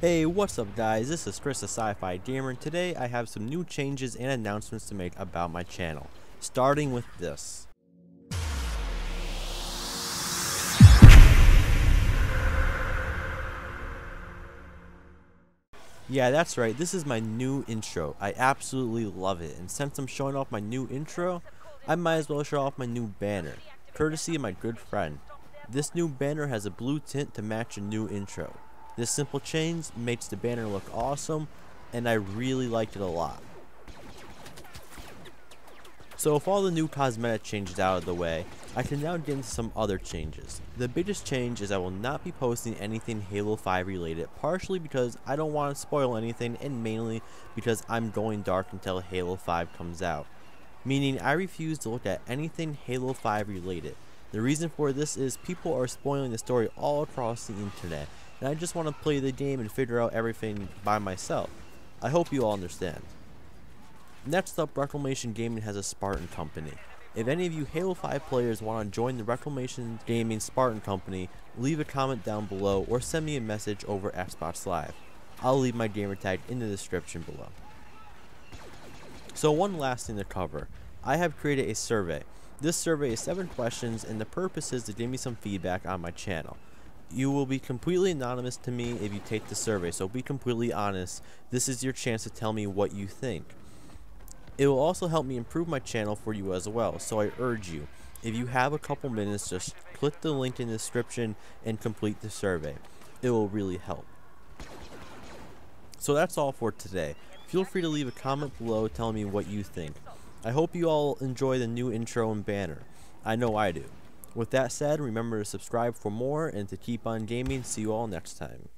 Hey, what's up guys? This is Chris the Sci-Fi Gamer and today I have some new changes and announcements to make about my channel. Starting with this. Yeah, that's right. This is my new intro. I absolutely love it. And since I'm showing off my new intro, I might as well show off my new banner, courtesy of my good friend. This new banner has a blue tint to match a new intro. This simple change makes the banner look awesome, and I really liked it a lot. So with all the new cosmetic changes out of the way, I can now get into some other changes. The biggest change is I will not be posting anything Halo 5 related, partially because I don't want to spoil anything and mainly because I'm going dark until Halo 5 comes out. Meaning I refuse to look at anything Halo 5 related. The reason for this is people are spoiling the story all across the internet and I just want to play the game and figure out everything by myself. I hope you all understand. Next up, Reclamation Gaming has a Spartan Company. If any of you Halo 5 players want to join the Reclamation Gaming Spartan Company, leave a comment down below or send me a message over Xbox Live. I'll leave my gamertag in the description below. So one last thing to cover. I have created a survey. This survey is 7 questions and the purpose is to give me some feedback on my channel. You will be completely anonymous to me if you take the survey, so be completely honest. This is your chance to tell me what you think. It will also help me improve my channel for you as well, so I urge you, if you have a couple minutes, just click the link in the description and complete the survey. It will really help. So that's all for today. Feel free to leave a comment below telling me what you think. I hope you all enjoy the new intro and banner. I know I do. With that said, remember to subscribe for more and to keep on gaming. See you all next time.